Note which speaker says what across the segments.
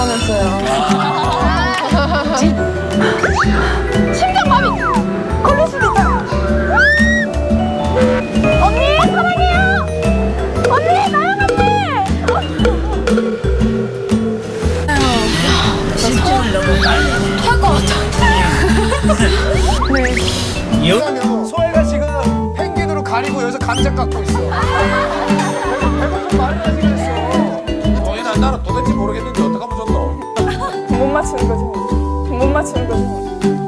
Speaker 1: 뻔했어요. 심장마비 걸릴 수도 있다. 언니 사랑해요. 언니 나랑 안돼. 심장을 너무 빨리 탈것 같아. 네.
Speaker 2: 이러면 소혜가 지금 펭귄으로 가리고 여기서 감자 깎고 있어. 배고픈 말을 하지 그랬어.
Speaker 3: 저희는 안 따라 도대체 모르겠는데 어떡하면 좋노?
Speaker 1: 맞추는 거 좋아. 뭐. 못 맞추는 거
Speaker 4: 좋아.
Speaker 2: 뭐.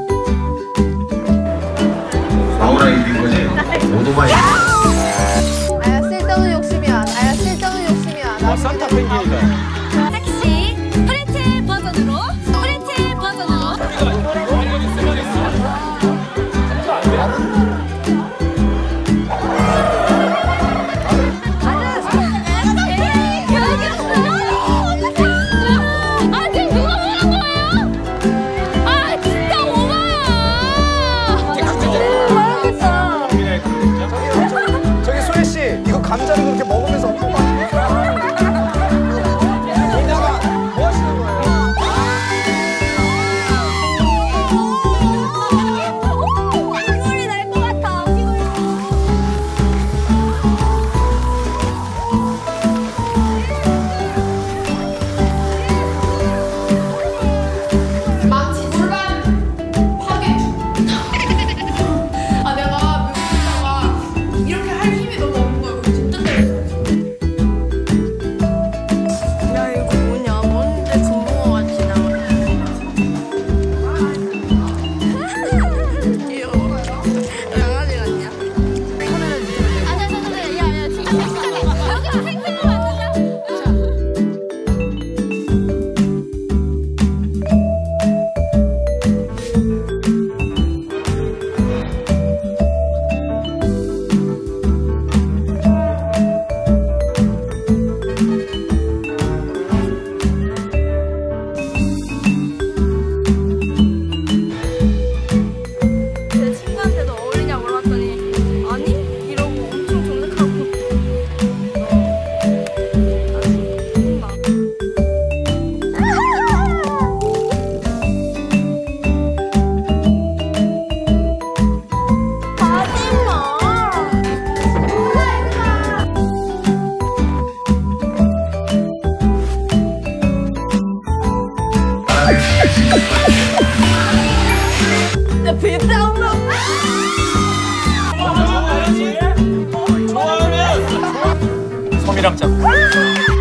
Speaker 5: 짬뽕이랑 짬뽕.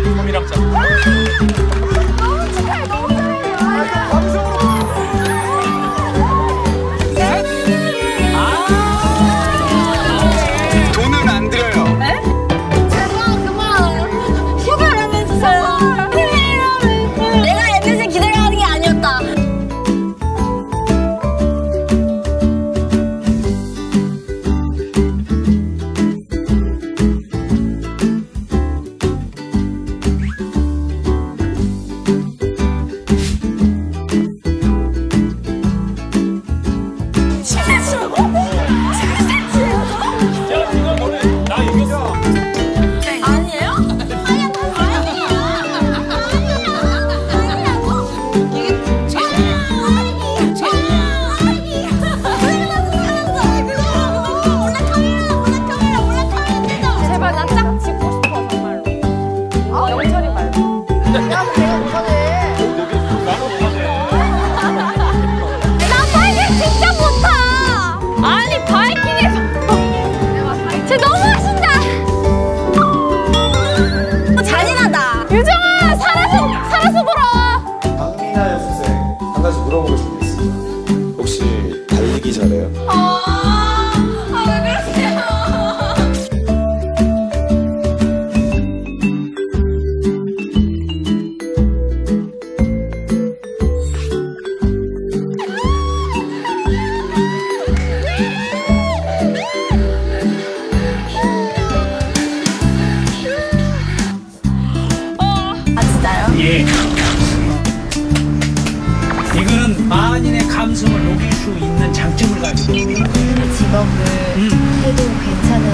Speaker 5: 장점을
Speaker 1: 가지고.
Speaker 3: 그 직업을 음. 해도
Speaker 2: 괜찮은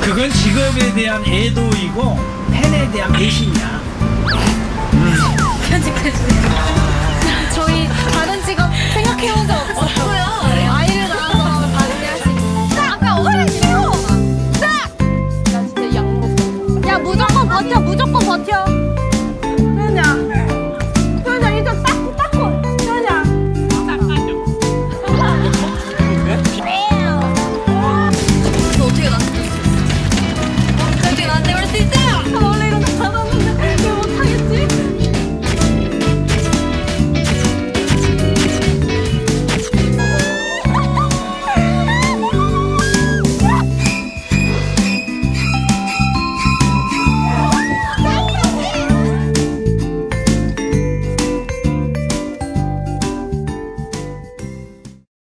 Speaker 6: 그건
Speaker 7: 직업에 대한 애도이고 팬에 대한 배신이야. 음.
Speaker 2: 편집해주세요. 아. 저희 다른 직업 생각해본 적 없어요? 버텨 무조건 버텨.